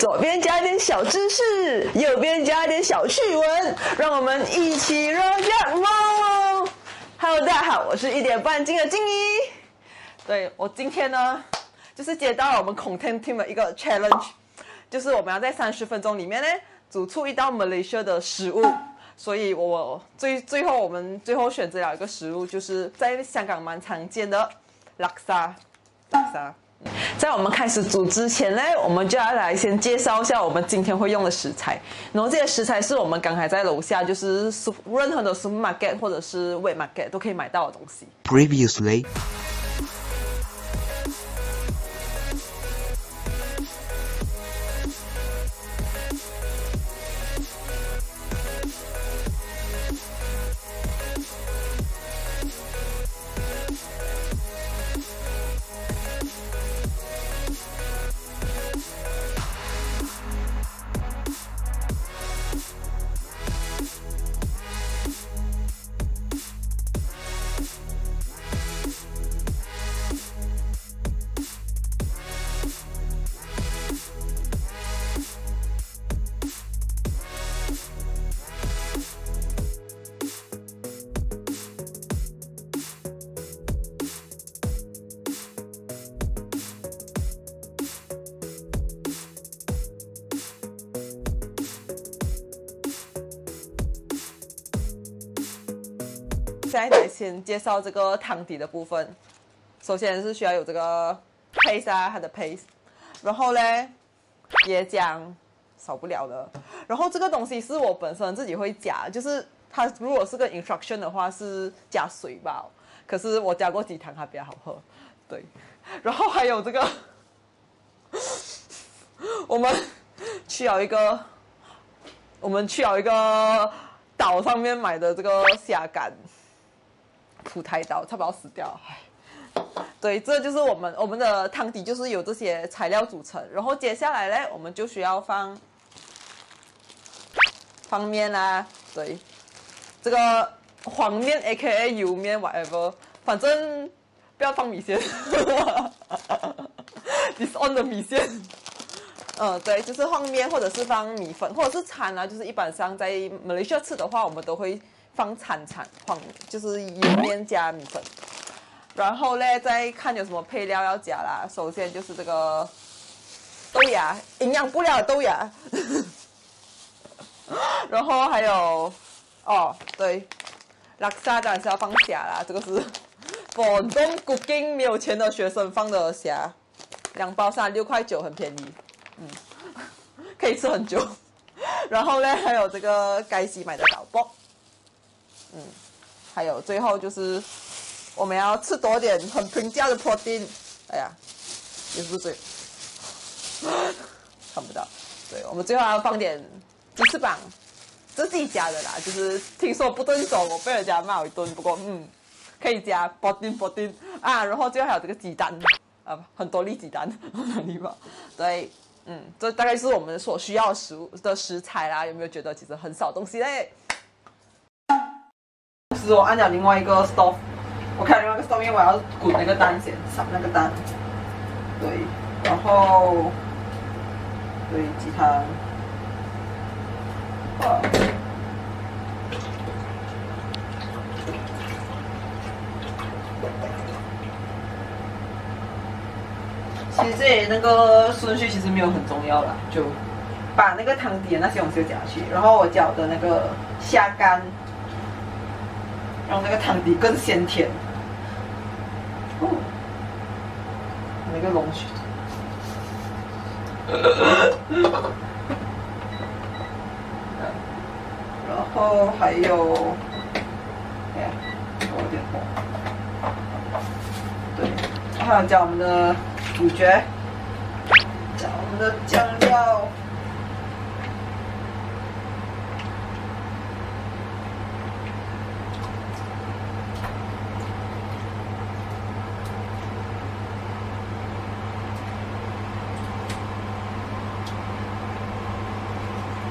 左边加点小知识，右边加点小趣闻，让我们一起热样梦。Hello，大家好，我是一点半斤的静怡。对我今天呢，就是接到了我们 Content Team 的一个 challenge，就是我们要在三十分钟里面呢，煮出一道 Malaysia 的食物。所以我最最后我们最后选择了一个食物，就是在香港蛮常见的拉沙，拉沙。在我们开始煮之前呢，我们就要来先介绍一下我们今天会用的食材。然后这些食材是我们刚才在楼下，就是任何的 supermarket 或者是 wet market 都可以买到的东西。Previously. 现在来先介绍这个汤底的部分。首先是需要有这个 paste 啊，它的 paste，然后呢椰浆少不了的。然后这个东西是我本身自己会加，就是它如果是个 instruction 的话是加水吧，可是我加过鸡汤它比较好喝。对，然后还有这个，我们去了一个，我们去了一个岛上面买的这个虾干。普太刀，差不多死掉。对，这就是我们我们的汤底，就是由这些材料组成。然后接下来呢，我们就需要放方面啊，对，这个黄面 A K A 油面 whatever，反正不要放米线。This on 的米线。嗯，对，就是放面或者是放米粉，或者是餐啊，就是一般上在 Malaysia 吃的话，我们都会。放铲铲放就是油面加米粉，然后呢再看有什么配料要加啦。首先就是这个豆芽，营养不了豆芽。然后还有哦，对，拉沙当然是要放虾啦。这个是广东 cooking 没有钱的学生放的虾，两包三六块九，很便宜，嗯，可以吃很久。然后呢还有这个该西买的导播。嗯，还有最后就是我们要吃多点很平价的 protein。哎呀，也不对，看不到。对，我们最后要放点鸡翅膀，这是自己加的啦。就是听说不遵守，我被人家骂我一顿。不过嗯，可以加 protein protein 啊。然后最后还有这个鸡蛋啊，很多粒鸡蛋，很厉害。对，嗯，这大概是我们所需要食物的食材啦。有没有觉得其实很少东西嘞？是我按了另外一个 stove，我看另外一个 stove，因为我要滚那个蛋先，撒那个蛋，对，然后对鸡汤，其实这那个顺序其实没有很重要啦，就把那个汤底的那些东西加去，然后我搅的那个虾干。让那个汤底更鲜甜。哦，那个龙须。然后还有，哎呀，有点红。对，还有加我们的主角，加我们的酱料。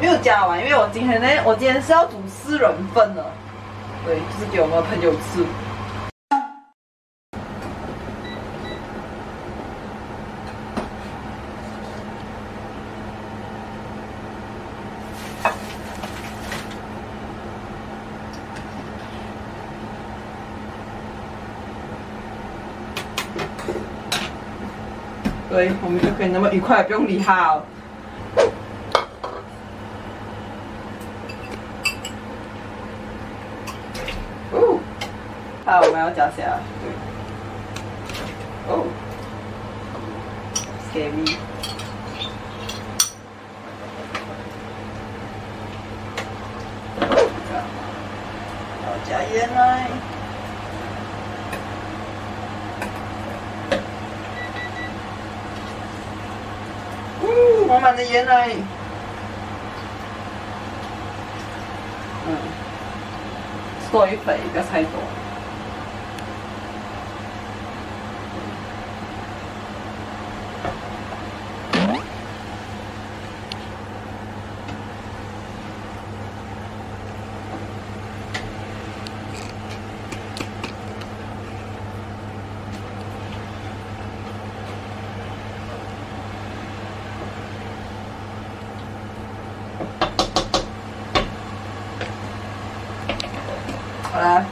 没有加完，因为我今天呢，我今天是要煮四人份的，对，就是给我们朋友吃。对，我们就可以那么愉快，不用理他哦。好，我们要加虾，对。哦，scary。要加盐来。呜，满满的盐来。嗯，水肥，不要太多。好了，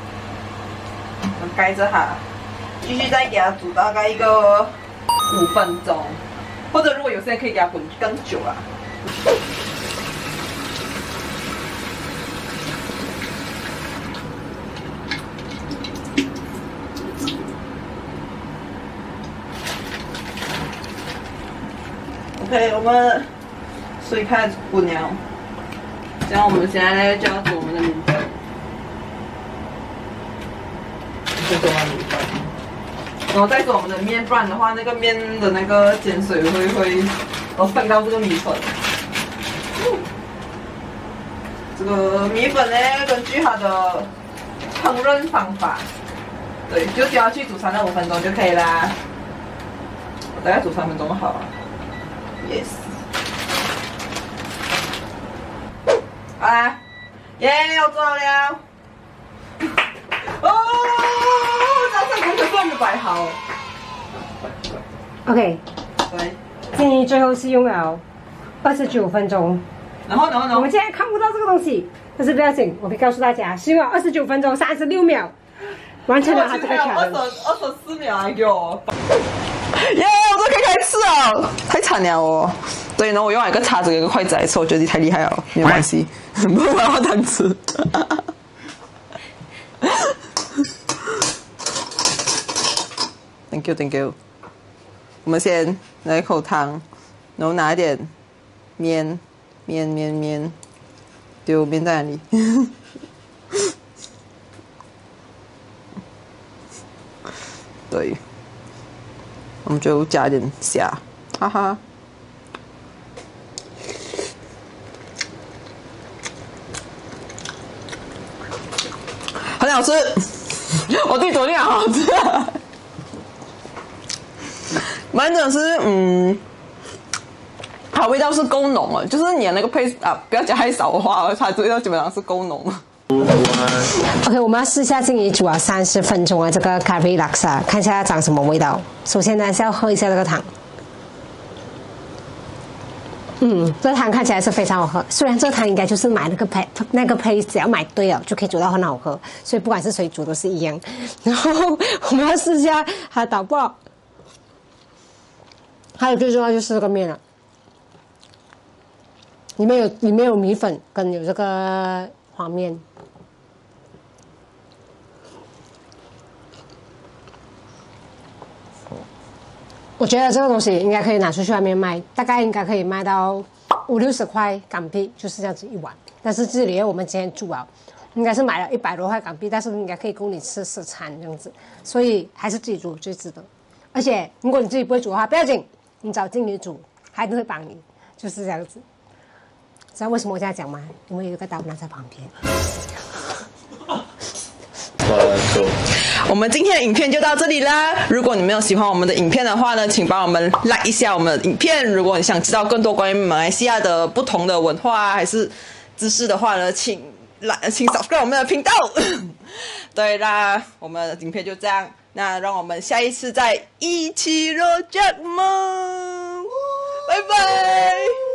我们盖着它，继续再给它煮大概一个五分钟，或者如果有些人可以给它滚更久啊。OK，我们水开始滚了，这样我们现在就要煮我们的米粉。就做完米粉，然后再做我们的面，不然的话那个面的那个碱水会会都渗到这个米粉。这个米粉呢，根据它的烹饪方法，对，就只要去煮三到五分钟就可以啦。我大概煮三分钟好了。Yes。好啦，耶，我做好了。哦，早上功课 OK，对，建议最后是用了二十九分钟。然后，然后，然后我们，现在看不到这个东西，但是不要紧，我可以告诉大家，是用了二十九分钟三十六秒完成了它这个二十。二十四秒还给我。耶，我都可以开吃了，太惨了哦。对，然后我用了一个叉子跟一个筷子来吃，我觉得你太厉害了，没有关系，不会把我贪吃。Thank you, thank you。我们先来一口汤，然后拿一点面，面面面，丢面在哪里？对，我们就加一点虾，哈哈。很好吃，我弟昨天好好吃。蛮真的是，嗯，它味道是够浓了，就是你的那个配啊，不要加太少的话，它味道基本上是够浓了。OK，我们要试一下静怡煮了三十分钟啊这个 curry laksa，看一下它长什么味道。首先呢是要喝一下这个汤。嗯，这汤看起来是非常好喝。虽然这汤应该就是买那个配那个配，只要买对了就可以煮到很好喝，所以不管是谁煮都是一样。然后我们要试一下它的导爆，还有最重要就是这个面了，里面有里面有米粉跟有这个黄面。我觉得这个东西应该可以拿出去外面卖，大概应该可以卖到五六十块港币，就是这样子一碗。但是这里我们今天煮啊，应该是买了一百多块港币，但是应该可以供你吃四餐这样子，所以还是自己煮最值得。而且如果你自己不会煮的话，不要紧，你找经理煮，他一定会帮你，就是这样子。知道为什么我这样讲吗？因为有一个刀拿在旁边。我们今天的影片就到这里啦。如果你们有喜欢我们的影片的话呢，请帮我们 like 一下我们的影片。如果你想知道更多关于马来西亚的不同的文化啊，还是知识的话呢，请来请 subscribe 我们的频道。对啦，我们的影片就这样。那让我们下一次再一起落脚吗？拜拜。